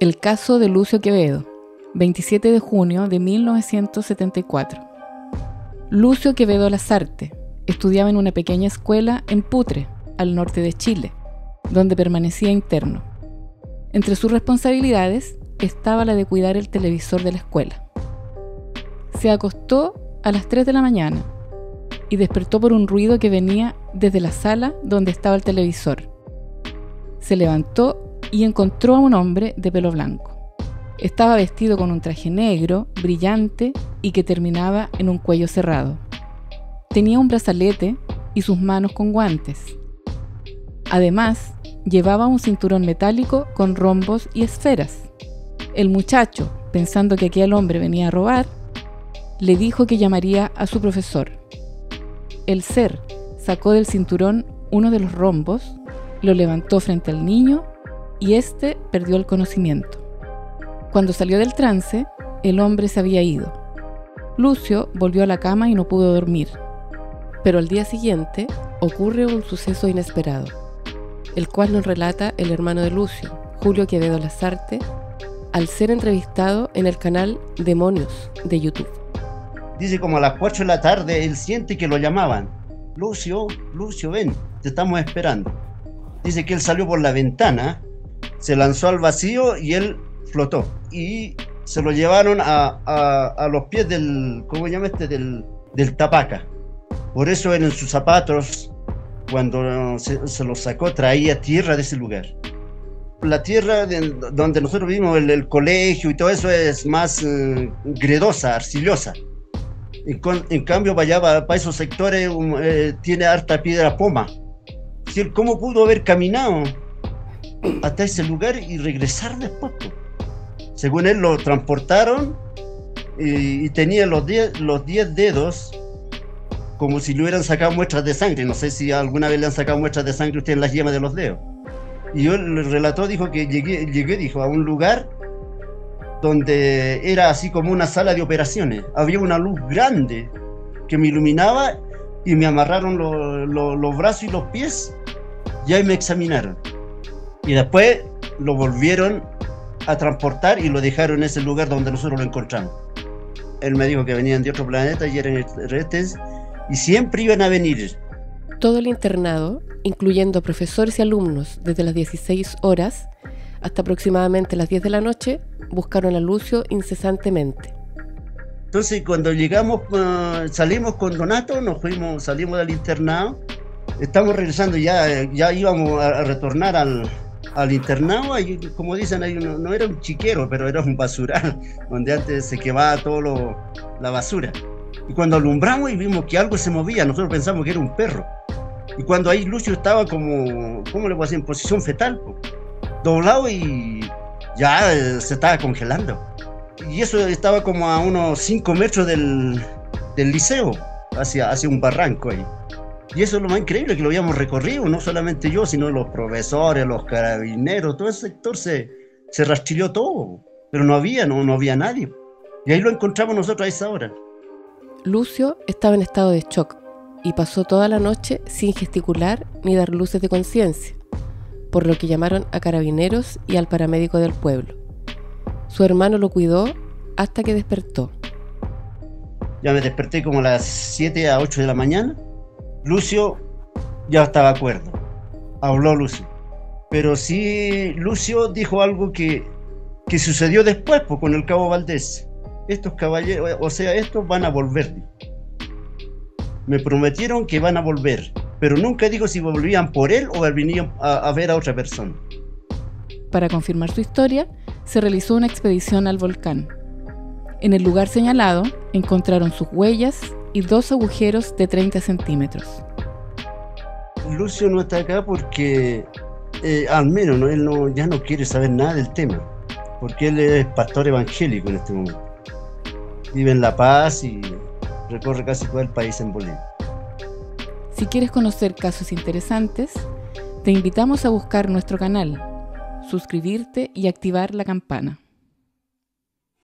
El caso de Lucio Quevedo, 27 de junio de 1974. Lucio Quevedo Lazarte estudiaba en una pequeña escuela en Putre, al norte de Chile, donde permanecía interno. Entre sus responsabilidades estaba la de cuidar el televisor de la escuela. Se acostó a las 3 de la mañana y despertó por un ruido que venía desde la sala donde estaba el televisor. Se levantó y encontró a un hombre de pelo blanco. Estaba vestido con un traje negro, brillante y que terminaba en un cuello cerrado. Tenía un brazalete y sus manos con guantes. Además, llevaba un cinturón metálico con rombos y esferas. El muchacho, pensando que aquel hombre venía a robar, le dijo que llamaría a su profesor. El ser sacó del cinturón uno de los rombos, lo levantó frente al niño y éste perdió el conocimiento. Cuando salió del trance, el hombre se había ido. Lucio volvió a la cama y no pudo dormir. Pero al día siguiente ocurre un suceso inesperado, el cual nos relata el hermano de Lucio, Julio Quevedo Lazarte, al ser entrevistado en el canal Demonios de YouTube. Dice como a las 4 de la tarde, él siente que lo llamaban. Lucio, Lucio, ven, te estamos esperando. Dice que él salió por la ventana se lanzó al vacío y él flotó. Y se lo llevaron a, los pies del, ¿cómo llama este? Del, del tapaca. Por eso en sus zapatos, cuando se, se los sacó, traía tierra de ese lugar. La tierra donde nosotros vivimos, el, colegio y todo eso es más eh, gredosa, arcillosa. En, cambio, para allá, para, esos sectores, um, eh, tiene harta piedra poma. ¿Cómo pudo haber caminado? Hasta ese lugar y regresar después. Según él lo transportaron y, tenía los 10 los diez dedos como si le hubieran sacado muestras de sangre. No sé si alguna vez le han sacado muestras de sangre usted en las yemas de los dedos. Y yo el relator dijo que llegué, llegué dijo, a un lugar donde era así como una sala de operaciones. Había una luz grande que me iluminaba y me amarraron los brazos y los pies y ahí me examinaron. Y después lo volvieron a transportar y lo dejaron en ese lugar donde nosotros lo encontramos. Él me dijo que venían de otro planeta y eran extraterrestres y siempre iban a venir. Todo el internado, incluyendo profesores y alumnos desde las 16 horas hasta aproximadamente las 10 de la noche, buscaron a Lucio incesantemente. Entonces cuando llegamos, ah, salimos con Donato, nos fuimos, salimos del internado, estamos regresando ya, ya íbamos a retornar al, al internado, como dicen, no, era un chiquero, pero era un basural, donde antes se quemaba todo la basura. Y cuando alumbramos y vimos que algo se movía, nosotros pensamos que era un perro. Y cuando ahí Lucio estaba como, ¿cómo le voy a decir? En posición fetal, doblado y ya eh, se estaba congelando. Y eso estaba como a unos 5 metros del, del liceo, hacia, hacia un barranco ahí. Y eso es lo más increíble, que lo habíamos recorrido, no solamente yo, sino los profesores, los carabineros, todo ese sector se, se rastrilló todo, pero no había, no, no había nadie. Y ahí lo encontramos nosotros a esa hora. Lucio estaba en estado de shock y pasó toda la noche sin gesticular ni dar luces de conciencia, por lo que llamaron a carabineros y al paramédico del pueblo. Su hermano lo cuidó hasta que despertó. Ya me desperté como a las 7 a 8 de la mañana Lucio ya estaba de acuerdo. Habló Lucio. Pero sí, Lucio dijo algo que, que sucedió después pues, con el cabo Valdés. Estos caballeros, o sea, estos van a volver. Me prometieron que van a volver, pero nunca dijo si volvían por él o venían a ver a otra persona. Para confirmar su historia, se realizó una expedición al volcán. En el lugar señalado encontraron sus huellas y dos agujeros de 30 centímetros. Lucio no está acá porque, eh, al menos, ¿no? él no, ya no quiere saber nada del tema, porque él es pastor evangélico en este momento. Vive en La Paz y recorre casi todo el país en Bolivia. Si quieres conocer casos interesantes, te invitamos a buscar nuestro canal, suscribirte y activar la campana.